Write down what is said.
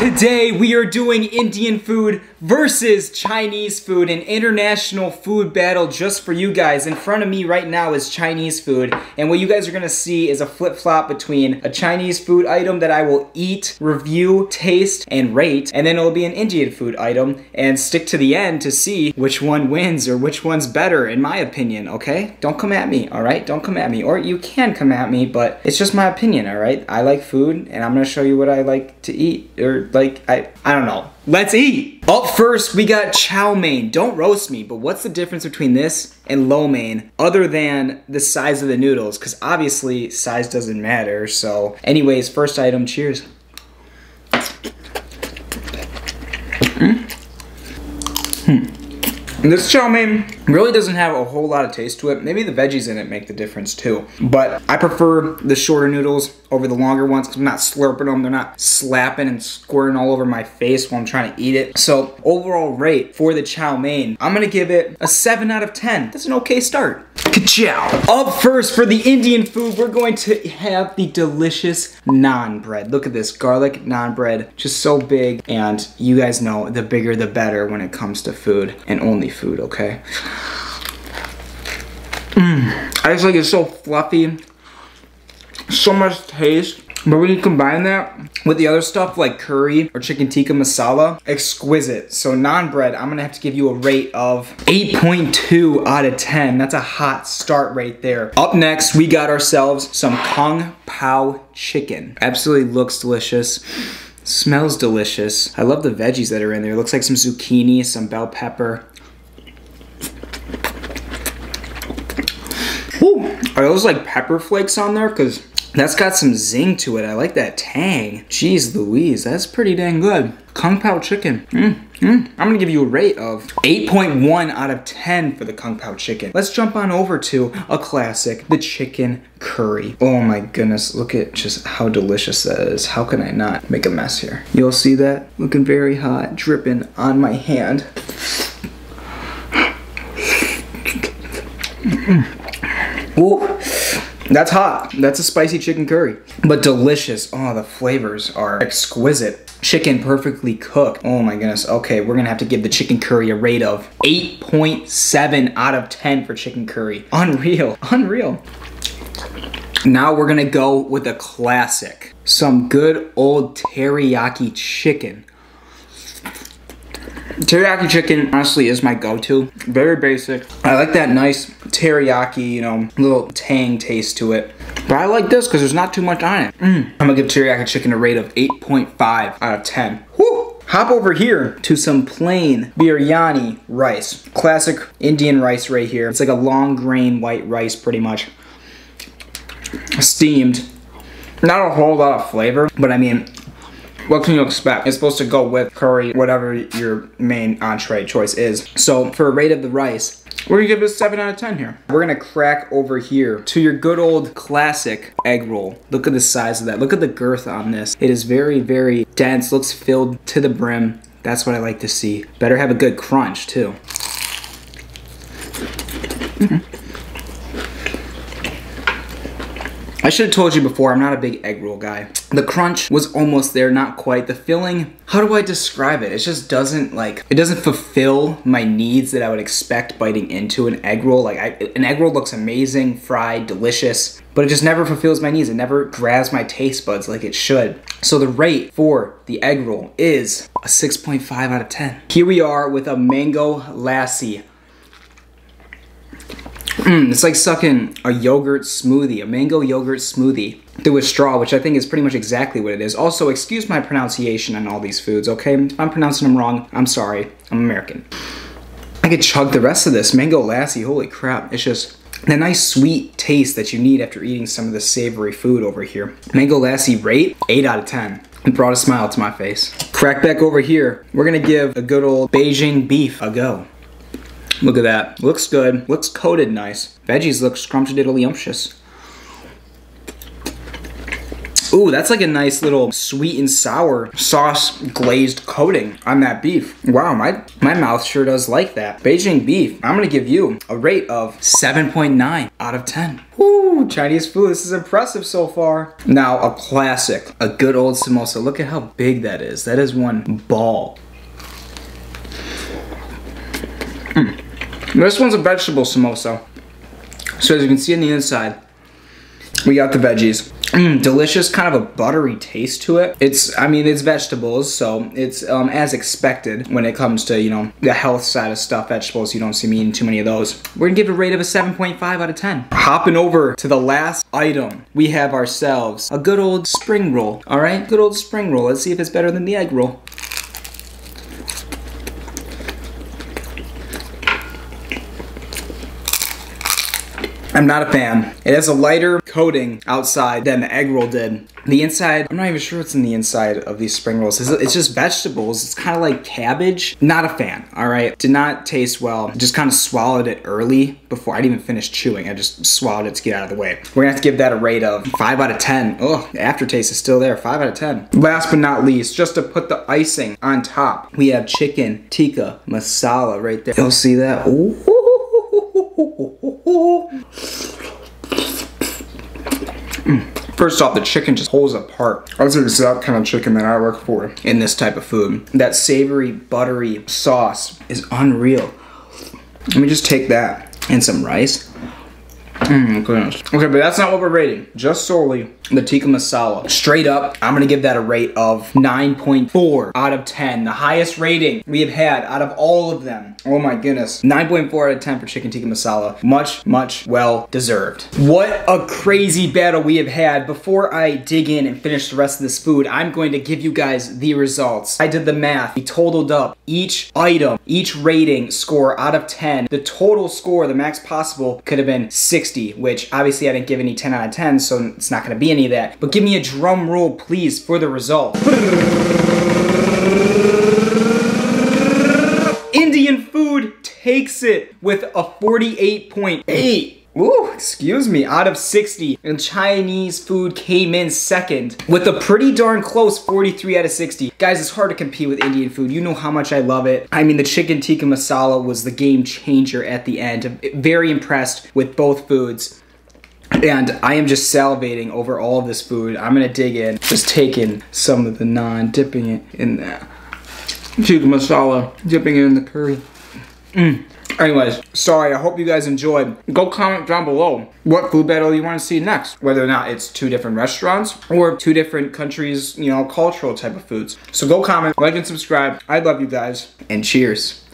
Today we are doing Indian food versus Chinese food, an international food battle just for you guys. In front of me right now is Chinese food, and what you guys are gonna see is a flip-flop between a Chinese food item that I will eat, review, taste, and rate, and then it'll be an Indian food item, and stick to the end to see which one wins or which one's better, in my opinion, okay? Don't come at me, alright? Don't come at me, or you can come at me, but it's just my opinion, alright? I like food, and I'm gonna show you what I like to eat, or like, I, I don't know. Let's eat! Up first, we got chow mein. Don't roast me, but what's the difference between this and lo mein other than the size of the noodles? Because obviously, size doesn't matter. So, anyways, first item, cheers. Mm. Hmm. This chow mein really doesn't have a whole lot of taste to it. Maybe the veggies in it make the difference too. But I prefer the shorter noodles over the longer ones because I'm not slurping them. They're not slapping and squirting all over my face while I'm trying to eat it. So overall rate for the chow mein, I'm gonna give it a 7 out of 10. That's an okay start. Ka-chow. Up first for the Indian food, we're going to have the delicious naan bread. Look at this, garlic naan bread, just so big. And you guys know the bigger the better when it comes to food and only food, okay? I just like it's so fluffy, so much taste. But when you combine that with the other stuff like curry or chicken tikka masala, exquisite. So naan bread, I'm gonna have to give you a rate of 8.2 out of 10. That's a hot start right there. Up next, we got ourselves some Kung Pao chicken. Absolutely looks delicious. Smells delicious. I love the veggies that are in there. It looks like some zucchini, some bell pepper. Ooh, are those like pepper flakes on there? Because that's got some zing to it. I like that tang. Jeez Louise, that's pretty dang good. Kung Pao chicken. Mm, mm. I'm gonna give you a rate of 8.1 out of 10 for the Kung Pao chicken. Let's jump on over to a classic, the chicken curry. Oh my goodness, look at just how delicious that is. How can I not make a mess here? You'll see that looking very hot, dripping on my hand. Ooh. That's hot. That's a spicy chicken curry. But delicious. Oh, the flavors are exquisite. Chicken perfectly cooked. Oh my goodness. Okay, we're gonna have to give the chicken curry a rate of 8.7 out of 10 for chicken curry. Unreal. Unreal. Now we're gonna go with a classic. Some good old teriyaki chicken. Teriyaki chicken honestly is my go-to. Very basic. I like that nice teriyaki, you know, little tang taste to it. But I like this because there's not too much on it. Mm. I'm gonna give teriyaki chicken a rate of 8.5 out of 10. Woo! Hop over here to some plain biryani rice. Classic Indian rice right here. It's like a long grain white rice pretty much. Steamed. Not a whole lot of flavor, but I mean, what can you expect? It's supposed to go with curry, whatever your main entree choice is. So for a rate of the rice, we're gonna give it a 7 out of 10 here. We're gonna crack over here to your good old classic egg roll. Look at the size of that. Look at the girth on this. It is very, very dense, looks filled to the brim. That's what I like to see. Better have a good crunch too. Mm -hmm. I should have told you before, I'm not a big egg roll guy. The crunch was almost there, not quite. The filling, how do I describe it? It just doesn't like, it doesn't fulfill my needs that I would expect biting into an egg roll. Like I, an egg roll looks amazing, fried, delicious, but it just never fulfills my needs. It never grabs my taste buds like it should. So the rate for the egg roll is a 6.5 out of 10. Here we are with a mango lassi. Mm, it's like sucking a yogurt smoothie, a mango yogurt smoothie through a straw, which I think is pretty much exactly what it is. Also, excuse my pronunciation on all these foods, okay? If I'm pronouncing them wrong, I'm sorry. I'm American. I could chug the rest of this. Mango lassi, holy crap. It's just the nice sweet taste that you need after eating some of the savory food over here. Mango lassi rate, 8 out of 10. It brought a smile to my face. Crack back over here. We're gonna give a good old Beijing beef a go. Look at that. Looks good. Looks coated nice. Veggies look scrumptious-diddly-umptious. Ooh, that's like a nice little sweet and sour sauce glazed coating on that beef. Wow, my, my mouth sure does like that. Beijing beef, I'm gonna give you a rate of 7.9 out of 10. Ooh, Chinese food, this is impressive so far. Now, a classic, a good old samosa. Look at how big that is. That is one ball. Mm. This one's a vegetable samosa. So as you can see on the inside, we got the veggies. Mm, delicious, kind of a buttery taste to it. It's, I mean, it's vegetables, so it's um, as expected when it comes to, you know, the health side of stuff. Vegetables, you don't see me eating too many of those. We're gonna give it a rate of a 7.5 out of 10. Hopping over to the last item, we have ourselves a good old spring roll, all right? Good old spring roll. Let's see if it's better than the egg roll. I'm not a fan. It has a lighter coating outside than the egg roll did. The inside, I'm not even sure what's in the inside of these spring rolls. It's just vegetables. It's kind of like cabbage. Not a fan, all right? Did not taste well. Just kind of swallowed it early before I didn't even finish chewing. I just swallowed it to get out of the way. We're gonna have to give that a rate of five out of 10. Oh, the aftertaste is still there, five out of 10. Last but not least, just to put the icing on top, we have chicken tikka masala right there. You'll see that. Ooh. First off, the chicken just pulls apart. That's the exact kind of chicken that I look for in this type of food. That savory, buttery sauce is unreal. Let me just take that and some rice. Mm, goodness. Okay, but that's not what we're rating. Just solely the tikka masala. Straight up, I'm gonna give that a rate of 9.4 out of 10. The highest rating we have had out of all of them. Oh my goodness. 9.4 out of 10 for chicken tikka masala. Much, much well deserved. What a crazy battle we have had. Before I dig in and finish the rest of this food, I'm going to give you guys the results. I did the math. We totaled up each item, each rating score out of 10. The total score, the max possible, could have been 60, which obviously I didn't give any 10 out of 10, so it's not gonna be any any of that. But give me a drum roll, please, for the result. Indian food takes it with a 48.8. Ooh, excuse me, out of 60. And Chinese food came in second with a pretty darn close 43 out of 60. Guys, it's hard to compete with Indian food. You know how much I love it. I mean, the chicken tikka masala was the game changer at the end. Very impressed with both foods. And I am just salivating over all of this food. I'm gonna dig in, just taking some of the naan, dipping it in that tikka masala, dipping it in the curry. Mm. Anyways, sorry, I hope you guys enjoyed. Go comment down below what food battle you want to see next. Whether or not it's two different restaurants or two different countries, you know, cultural type of foods. So go comment, like, and subscribe. I love you guys, and cheers.